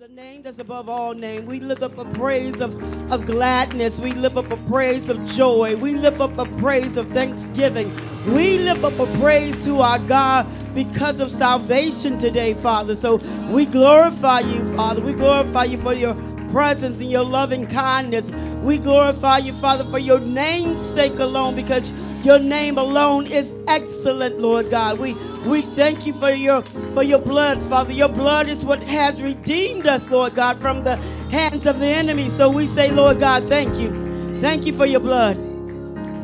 the name that's above all name. We lift up a praise of, of gladness. We lift up a praise of joy. We lift up a praise of thanksgiving. We lift up a praise to our God because of salvation today, Father. So we glorify you, Father. We glorify you for your presence and your loving kindness. We glorify you, Father, for your name's sake alone, because your name alone is excellent, Lord God. We we thank you for your for your blood, Father. Your blood is what has redeemed us, Lord God, from the hands of the enemy. So we say, Lord God, thank you. Thank you for your blood.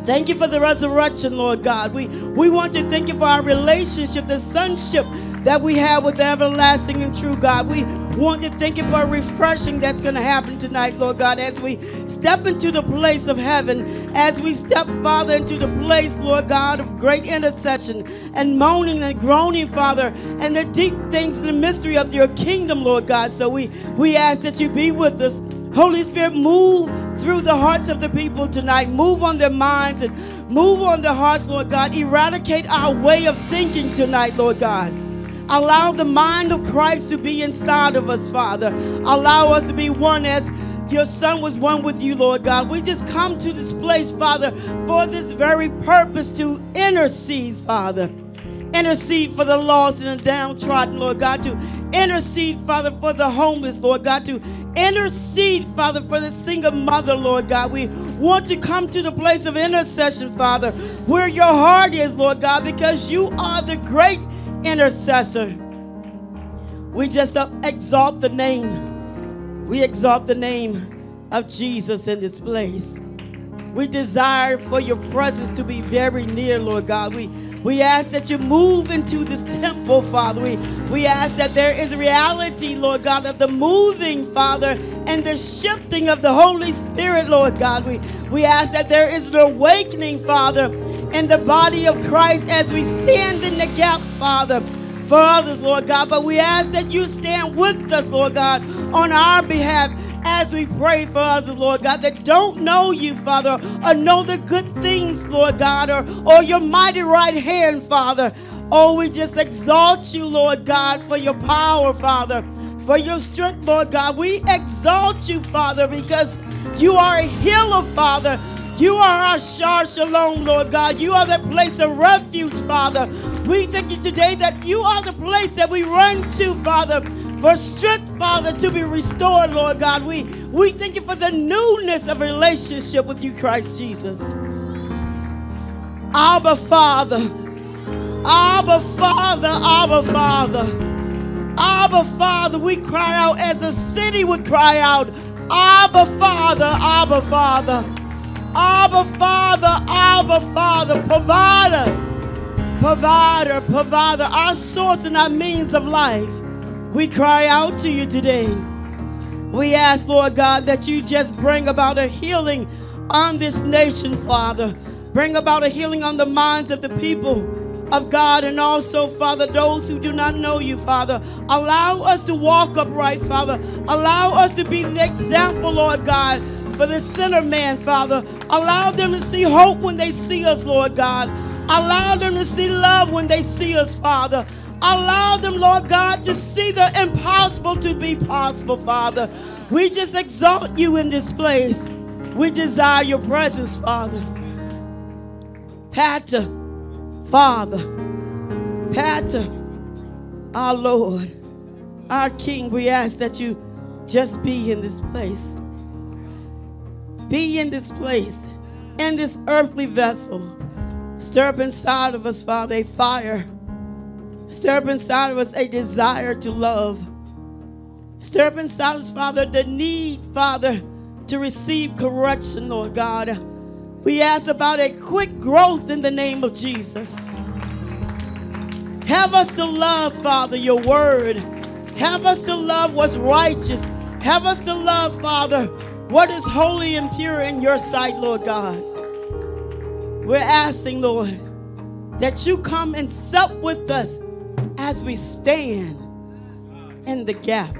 Thank you for the resurrection, Lord God. We we want to thank you for our relationship, the sonship that we have with the everlasting and true God. We want to thank you for refreshing that's going to happen tonight, Lord God, as we step into the place of heaven, as we step, Father, into the place, Lord God, of great intercession and moaning and groaning, Father, and the deep things in the mystery of your kingdom, Lord God. So we, we ask that you be with us. Holy Spirit, move through the hearts of the people tonight. Move on their minds and move on their hearts, Lord God. Eradicate our way of thinking tonight, Lord God. Allow the mind of Christ to be inside of us, Father. Allow us to be one as your son was one with you, Lord God. We just come to this place, Father, for this very purpose to intercede, Father. Intercede for the lost and the downtrodden, Lord God. To intercede, Father, for the homeless, Lord God. To intercede, Father, for the single mother, Lord God. We want to come to the place of intercession, Father, where your heart is, Lord God, because you are the great intercessor. We just exalt the name. We exalt the name of Jesus in this place. We desire for your presence to be very near, Lord God. We, we ask that you move into this temple, Father. We, we ask that there is reality, Lord God, of the moving, Father, and the shifting of the Holy Spirit, Lord God. We, we ask that there is an awakening, Father, in the body of Christ as we stand in the gap, Father, for others, Lord God. But we ask that you stand with us, Lord God, on our behalf as we pray for others, Lord God, that don't know you, Father, or know the good things, Lord God, or, or your mighty right hand, Father. Oh, we just exalt you, Lord God, for your power, Father, for your strength, Lord God. We exalt you, Father, because you are a healer, Father. You are our Shar Shalom, Lord God. You are the place of refuge, Father. We thank you today that you are the place that we run to, Father, for strength, Father, to be restored, Lord God. We, we thank you for the newness of relationship with you, Christ Jesus. Abba, Father. Abba, Father. Abba, Father. Abba, Father. We cry out as a city would cry out. Abba, Father. Abba, Father. Abba, Father. Abba, Father. Provider. Provider. Provider. Our source and our means of life. We cry out to you today. We ask, Lord God, that you just bring about a healing on this nation, Father. Bring about a healing on the minds of the people of God and also, Father, those who do not know you, Father. Allow us to walk upright, Father. Allow us to be the example, Lord God, for the sinner man, Father. Allow them to see hope when they see us, Lord God. Allow them to see love when they see us, Father. Allow them, Lord God, to see the impossible to be possible, Father. We just exalt you in this place. We desire your presence, Father. Pater, Father, Pater, our Lord, our King, we ask that you just be in this place. Be in this place, in this earthly vessel. Stir up inside of us, Father, a fire Stir up inside of us a desire to love. Stir up inside of us, Father, the need, Father, to receive correction, Lord God. We ask about a quick growth in the name of Jesus. Have us to love, Father, your word. Have us to love what's righteous. Have us to love, Father, what is holy and pure in your sight, Lord God. We're asking, Lord, that you come and sup with us as we stand in the gap.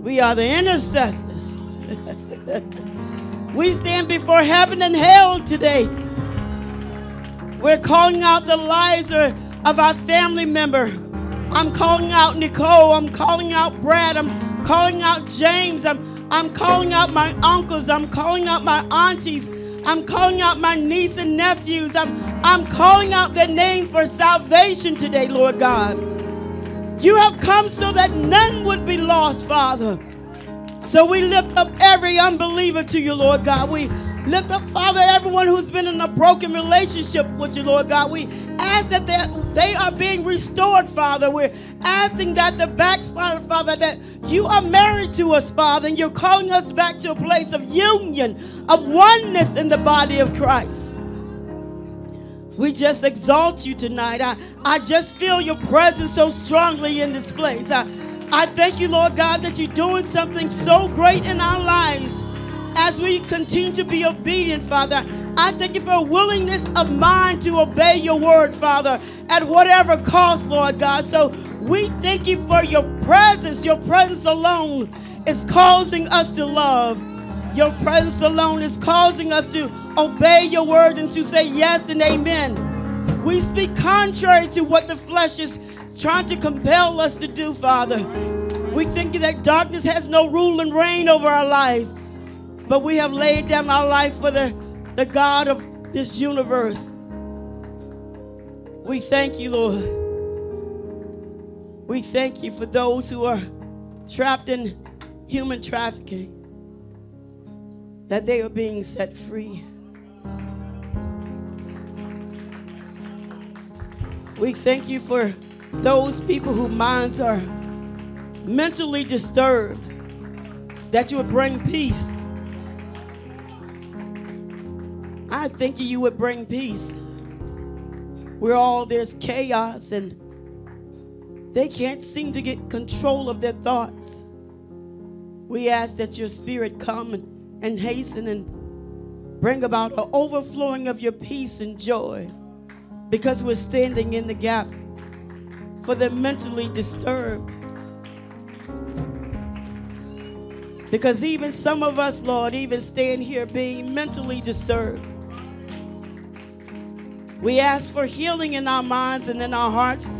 We are the intercessors. we stand before heaven and hell today. We're calling out the lives of our family member I'm calling out Nicole. I'm calling out Brad. I'm calling out James. I'm, I'm calling out my uncles. I'm calling out my aunties. I'm calling out my niece and nephews. I'm, I'm calling out their name for salvation today, Lord God. You have come so that none would be lost, Father. So we lift up every unbeliever to you, Lord God. We lift up, Father, everyone who's been in a broken relationship with you, Lord God. We ask that they are being restored, Father. We're asking that the backslider, Father, that you are married to us, Father, and you're calling us back to a place of union, of oneness in the body of Christ. We just exalt you tonight. I, I just feel your presence so strongly in this place. I, I thank you, Lord God, that you're doing something so great in our lives as we continue to be obedient, Father. I thank you for a willingness of mind to obey your word, Father, at whatever cost, Lord God. So we thank you for your presence. Your presence alone is causing us to love. Your presence alone is causing us to obey your word and to say yes and amen. We speak contrary to what the flesh is trying to compel us to do, Father. We think that darkness has no rule and reign over our life. But we have laid down our life for the, the God of this universe. We thank you, Lord. We thank you for those who are trapped in human trafficking, that they are being set free. We thank you for those people whose minds are mentally disturbed, that you would bring peace I think you would bring peace. Where all there's chaos and they can't seem to get control of their thoughts. We ask that your spirit come and, and hasten and bring about an overflowing of your peace and joy because we're standing in the gap for the mentally disturbed. Because even some of us, Lord, even stand here being mentally disturbed. We ask for healing in our minds and in our hearts.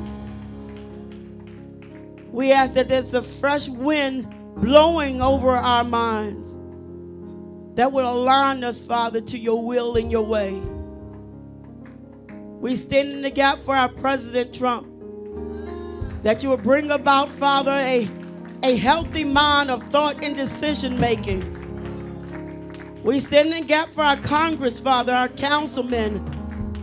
We ask that there's a fresh wind blowing over our minds that will align us, Father, to your will and your way. We stand in the gap for our President Trump. That you will bring about, Father, a, a healthy mind of thought and decision making. We stand in the gap for our Congress, Father, our councilmen,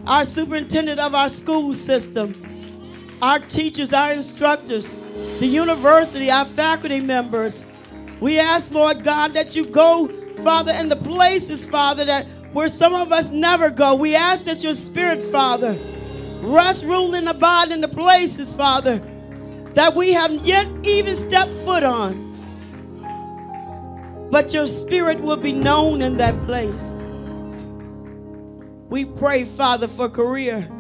our superintendent of our school system, our teachers, our instructors, the university, our faculty members. We ask, Lord God, that you go, Father, in the places, Father, that where some of us never go. We ask that your spirit, Father, rest, rule, and abide in the places, Father, that we have yet even stepped foot on. But your spirit will be known in that place. We pray, Father, for Korea.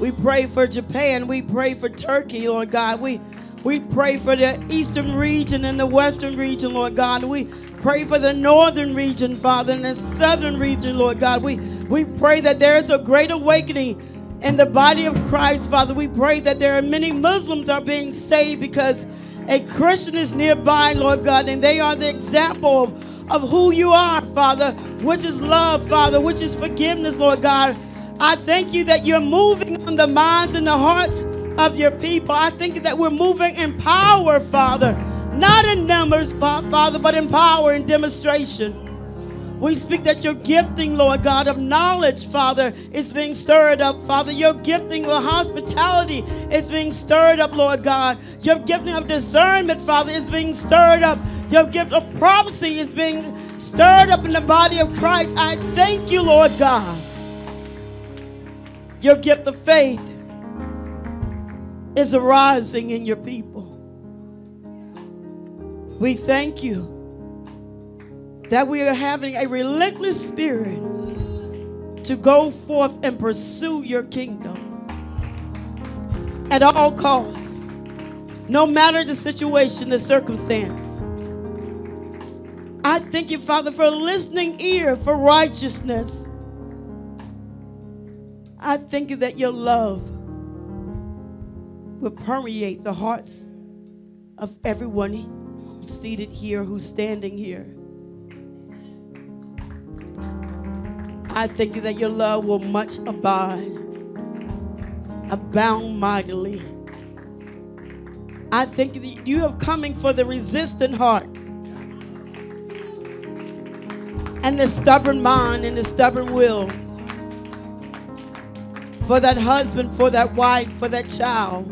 We pray for Japan. We pray for Turkey, Lord God. We, we pray for the eastern region and the western region, Lord God. We pray for the northern region, Father, and the southern region, Lord God. We, we pray that there is a great awakening in the body of Christ, Father. We pray that there are many Muslims are being saved because a Christian is nearby, Lord God, and they are the example of of who you are, Father, which is love, Father, which is forgiveness, Lord God. I thank you that you're moving on the minds and the hearts of your people. I think that we're moving in power, Father, not in numbers, Father, but in power and demonstration. We speak that your gifting, Lord God, of knowledge, Father, is being stirred up, Father. Your gifting of hospitality is being stirred up, Lord God. Your gifting of discernment, Father, is being stirred up. Your gift of prophecy is being stirred up in the body of Christ. I thank you, Lord God. Your gift of faith is arising in your people. We thank you that we are having a relentless spirit to go forth and pursue your kingdom at all costs, no matter the situation, the circumstance. I thank you, Father, for a listening ear for righteousness. I thank you that your love will permeate the hearts of everyone who's seated here, who's standing here. I thank you that your love will much abide, abound mightily. I thank you that you have coming for the resistant heart and the stubborn mind and the stubborn will. For that husband, for that wife, for that child.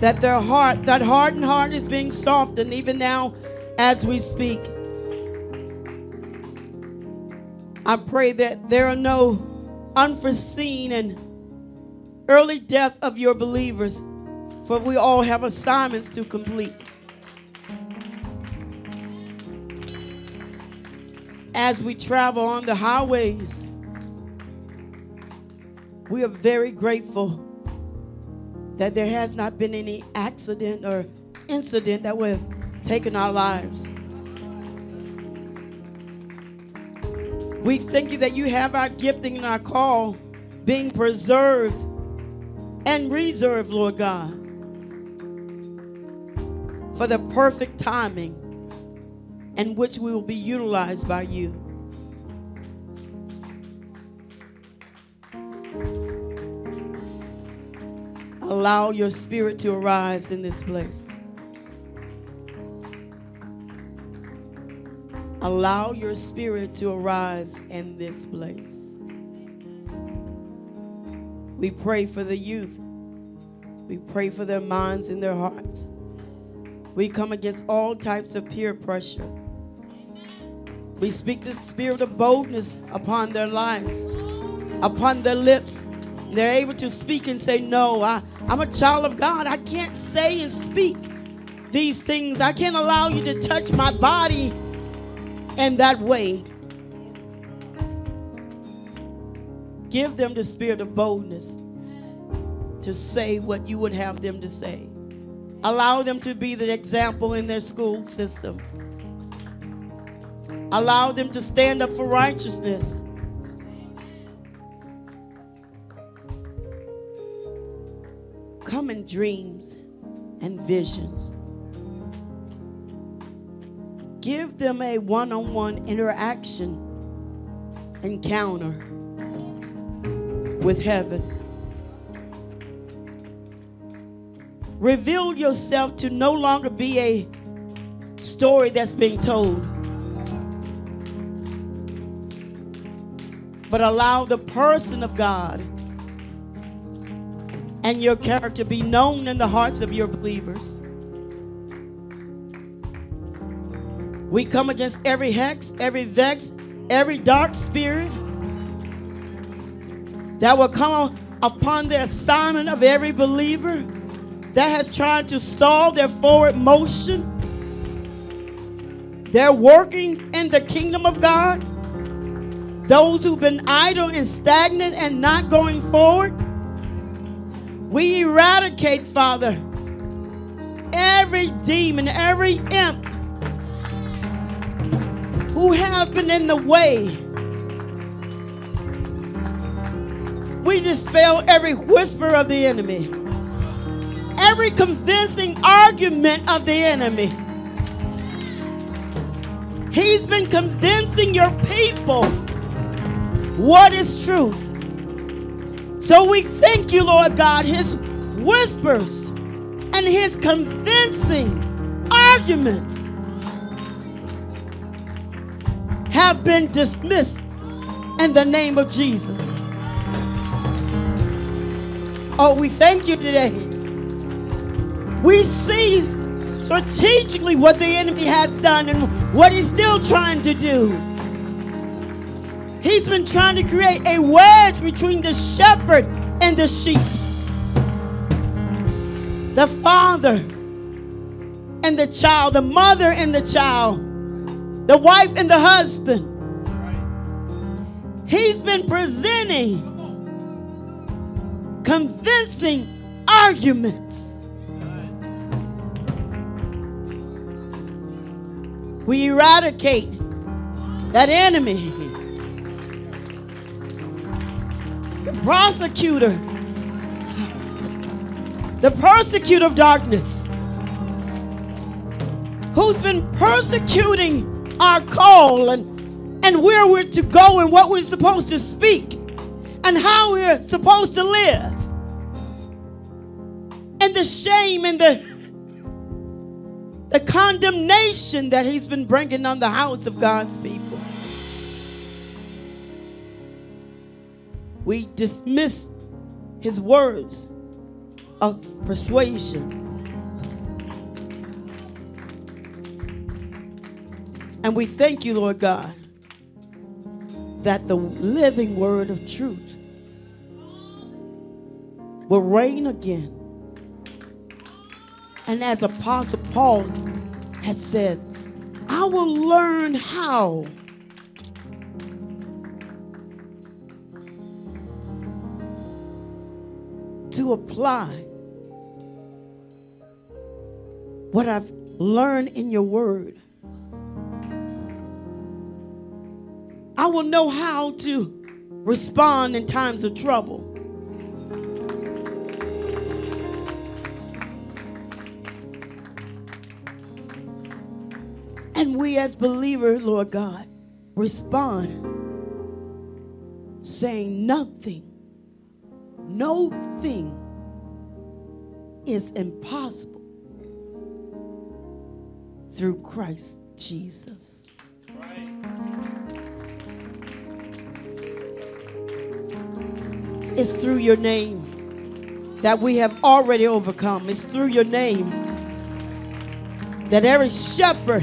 That their heart, that hardened heart is being softened even now as we speak. I pray that there are no unforeseen and early death of your believers, for we all have assignments to complete. As we travel on the highways, we are very grateful that there has not been any accident or incident that would have taken our lives. We thank you that you have our gifting and our call being preserved and reserved, Lord God, for the perfect timing in which we will be utilized by you. Allow your spirit to arise in this place. Allow your spirit to arise in this place. We pray for the youth. We pray for their minds and their hearts. We come against all types of peer pressure. We speak the spirit of boldness upon their lives, upon their lips. They're able to speak and say, No, I, I'm a child of God. I can't say and speak these things. I can't allow you to touch my body in that way. Give them the spirit of boldness to say what you would have them to say. Allow them to be the example in their school system. Allow them to stand up for righteousness. Come in dreams and visions. Give them a one on one interaction, encounter with heaven. Reveal yourself to no longer be a story that's being told, but allow the person of God and your character be known in the hearts of your believers. We come against every hex, every vex, every dark spirit that will come upon the assignment of every believer that has tried to stall their forward motion. They're working in the kingdom of God. Those who've been idle and stagnant and not going forward. We eradicate, Father, every demon, every imp who have been in the way. We dispel every whisper of the enemy, every convincing argument of the enemy. He's been convincing your people what is truth. So we thank you, Lord God, his whispers and his convincing arguments have been dismissed in the name of Jesus. Oh, we thank you today. We see strategically what the enemy has done and what he's still trying to do. He's been trying to create a wedge between the shepherd and the sheep, the father and the child, the mother and the child the wife and the husband. He's been presenting convincing arguments. We eradicate that enemy. The prosecutor the persecutor of darkness, who's been persecuting our call and, and where we're to go and what we're supposed to speak and how we're supposed to live. And the shame and the the condemnation that he's been bringing on the house of God's people. We dismiss his words of persuasion. And we thank you, Lord God, that the living word of truth will reign again. And as Apostle Paul had said, I will learn how to apply what I've learned in your word. Will know how to respond in times of trouble. And we as believers, Lord God, respond saying nothing no thing is impossible through Christ Jesus. It's through your name that we have already overcome. It's through your name that every shepherd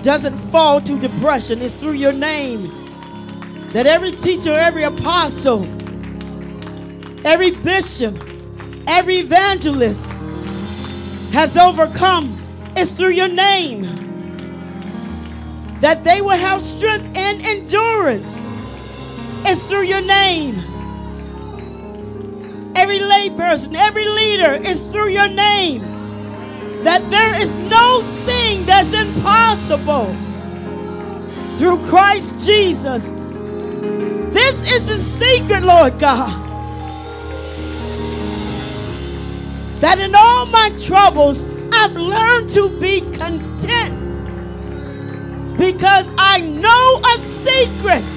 doesn't fall to depression. It's through your name that every teacher, every apostle, every bishop, every evangelist has overcome It's through your name. That they will have strength and endurance It's through your name. Every layperson, every leader is through your name. That there is no thing that's impossible through Christ Jesus. This is the secret, Lord God. that in all my troubles, I've learned to be content because I know a secret.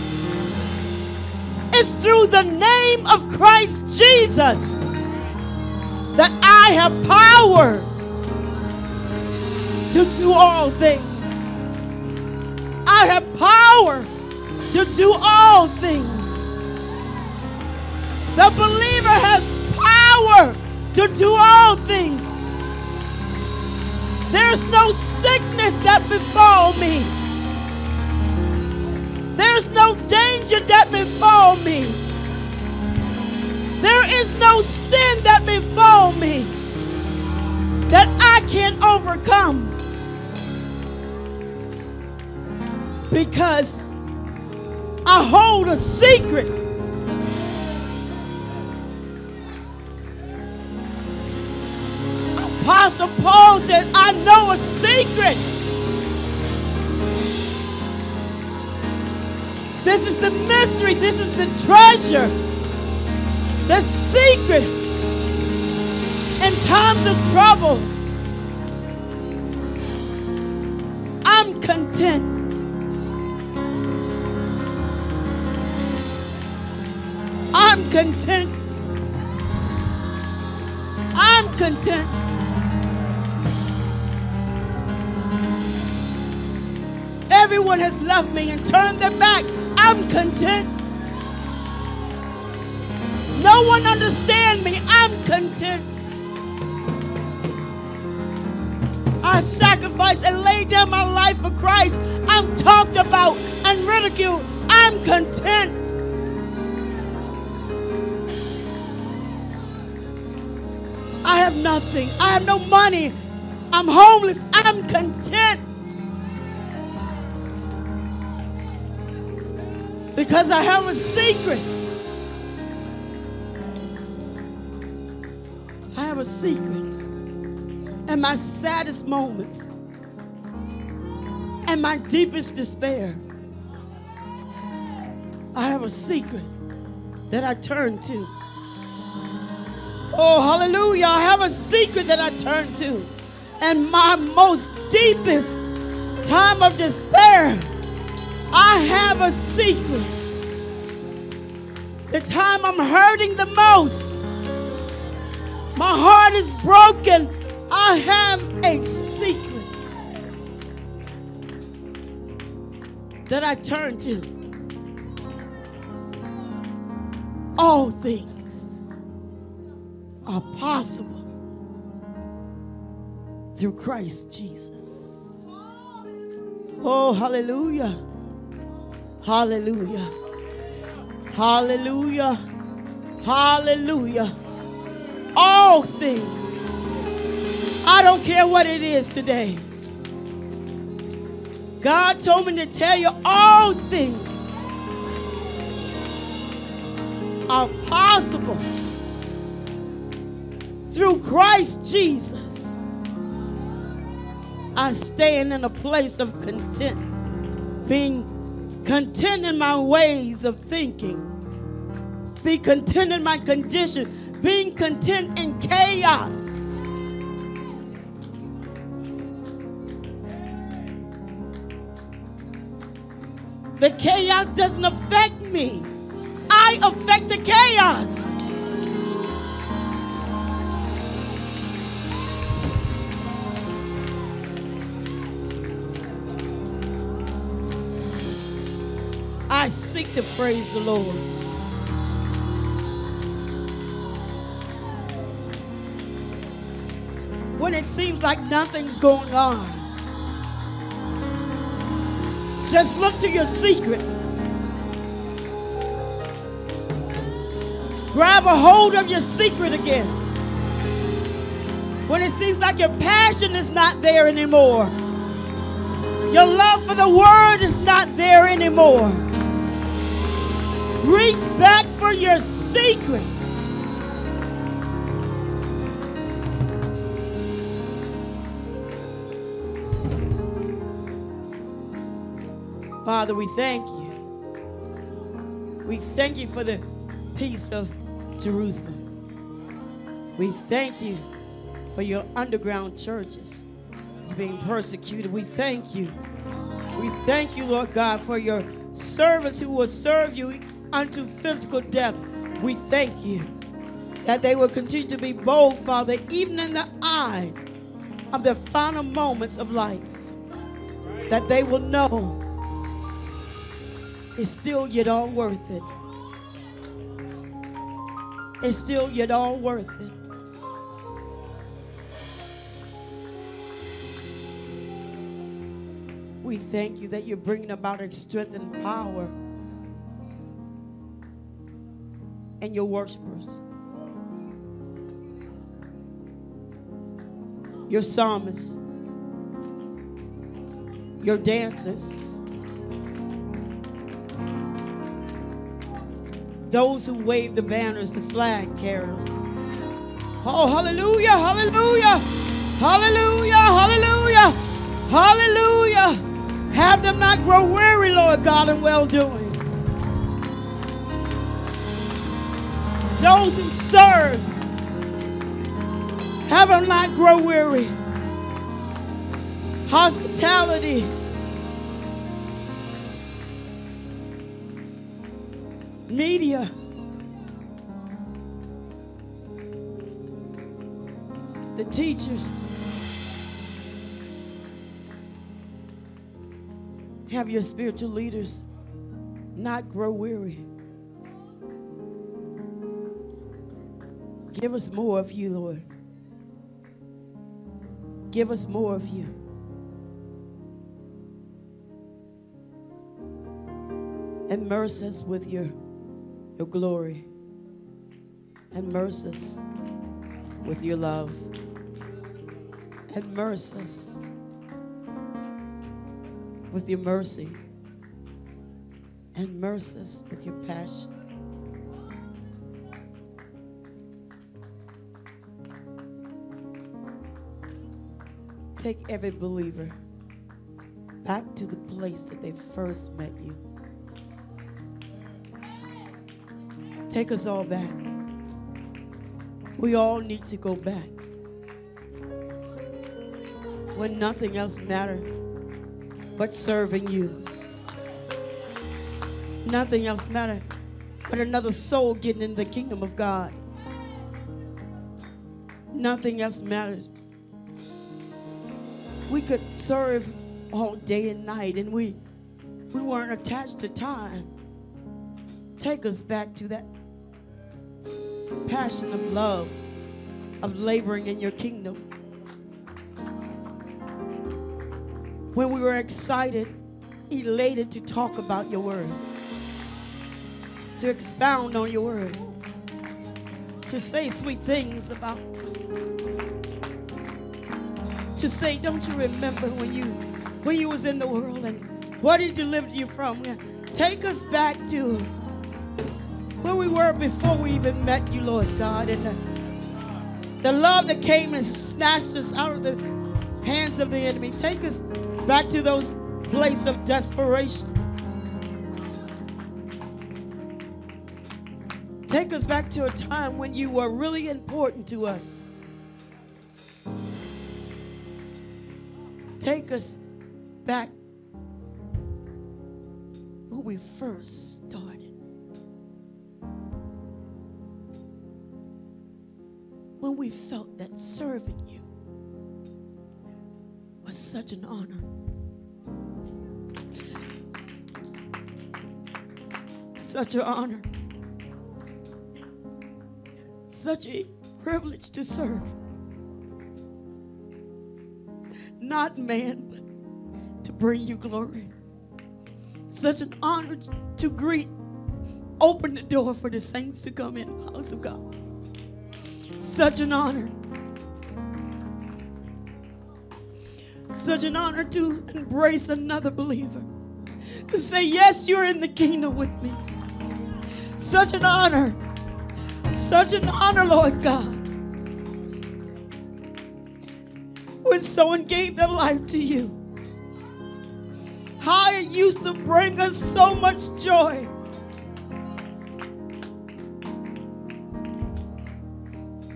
It's through the name of Christ Jesus that I have power to do all things. I have power to do all things. The believer has power to do all things. There's no sickness that befall me. There's no danger that befall me. There is no sin that befall me that I can overcome. Because I hold a secret Apostle Paul said, I know a secret. This is the mystery. This is the treasure. The secret in times of trouble. I'm content. I'm content. I'm content. everyone has left me and turned their back, I'm content. No one understands me. I'm content. I sacrifice and lay down my life for Christ. I'm talked about and ridiculed. I'm content. I have nothing. I have no money. I'm homeless. I'm content. Because I have a secret. I have a secret. And my saddest moments and my deepest despair, I have a secret that I turn to. Oh, hallelujah. I have a secret that I turn to. And my most deepest time of despair, I have a secret. The time I'm hurting the most, my heart is broken. I have a secret that I turn to. All things are possible through Christ Jesus. Oh, hallelujah. Hallelujah. Hallelujah. Hallelujah. All things. I don't care what it is today. God told me to tell you all things are possible through Christ Jesus. I stand in a place of content, being content in my ways of thinking, be content in my condition, being content in chaos. The chaos doesn't affect me. I affect the chaos. Seek to praise the Lord. When it seems like nothing's going on, just look to your secret. Grab a hold of your secret again. When it seems like your passion is not there anymore, your love for the word is not there anymore. Reach back for your secret. Father, we thank you. We thank you for the peace of Jerusalem. We thank you for your underground churches is being persecuted. We thank you. We thank you, Lord God, for your servants who will serve you unto physical death. We thank you that they will continue to be bold, Father, even in the eye of the final moments of life. That they will know it's still yet all worth it. It's still yet all worth it. We thank you that you're bringing about strength and power and your worshipers. Your psalmists, your dancers, those who wave the banners, the flag carriers. Oh, hallelujah, hallelujah, hallelujah, hallelujah, hallelujah. Have them not grow weary, Lord God, in well doing. Those who serve, have them not grow weary. Hospitality. Media. The teachers. Have your spiritual leaders not grow weary. Give us more of you, Lord. Give us more of you. Immerse us with your, your glory. Immerse us with your love. Immerse us with your mercy. Immerse us with your passion. Take every believer back to the place that they first met you. Take us all back. We all need to go back when nothing else mattered but serving you. Nothing else mattered but another soul getting into the kingdom of God. Nothing else matters. We could serve all day and night and we we weren't attached to time. Take us back to that passion of love, of laboring in your kingdom. When we were excited, elated to talk about your word, to expound on your word, to say sweet things about, to say, don't you remember when you when you was in the world and what he delivered you from? Take us back to where we were before we even met you, Lord God. And the, the love that came and snatched us out of the hands of the enemy. Take us back to those places of desperation. Take us back to a time when you were really important to us. Take us back when we first started. When we felt that serving you was such an honor. Such an honor. Such a privilege to serve. Not man, but to bring you glory. Such an honor to greet, open the door for the saints to come in the house of God. Such an honor. Such an honor to embrace another believer. To say, Yes, you're in the kingdom with me. Such an honor. Such an honor, Lord God. When someone gave their life to you, how it used to bring us so much joy.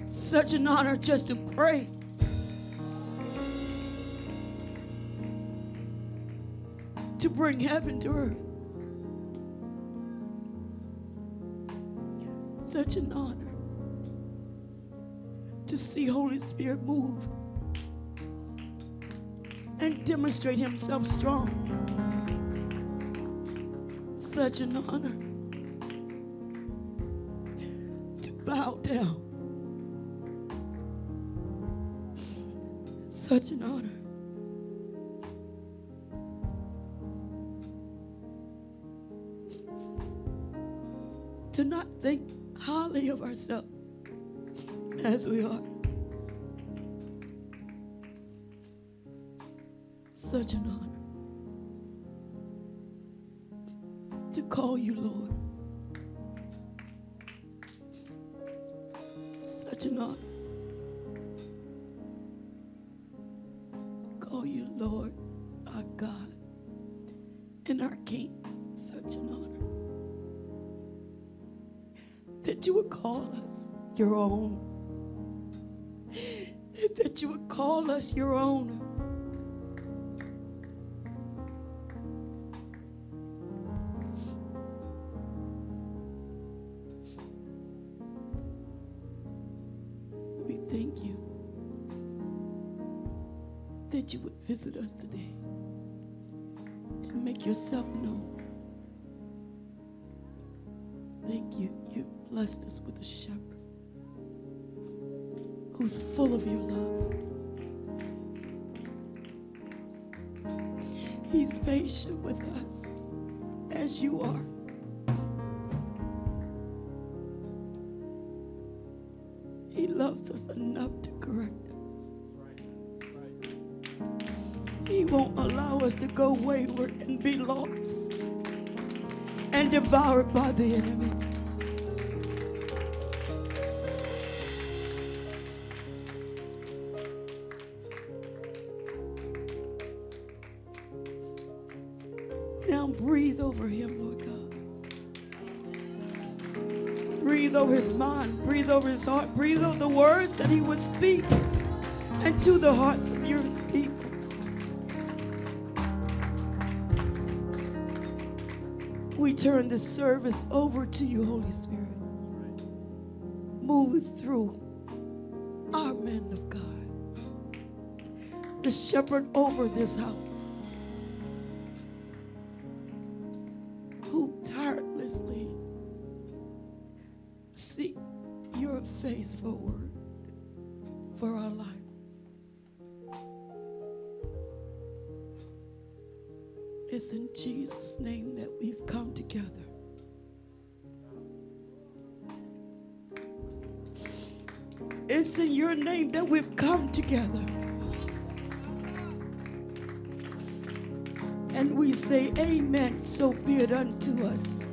Such an honor just to pray. To bring heaven to earth. Such an honor to see Holy Spirit move and demonstrate Himself strong. Such an honor to bow down. Such an honor. To not think highly of ourselves as we are. Such an honor to call you Lord. Such an honor. Call you Lord, our God, and our King. Such an honor. That you would call us your own. That you would call us your own. Yourself known. Thank you. You blessed us with a shepherd who's full of your love. He's patient with us as you are. He loves us enough to correct to go wayward and be lost and devoured by the enemy. Now breathe over him, Lord God. Breathe over his mind, breathe over his heart, breathe over the words that he would speak and to the hearts We turn this service over to you, Holy Spirit. Move through our men of God. The shepherd over this house. Name that we've come together. And we say, Amen. So be it unto us.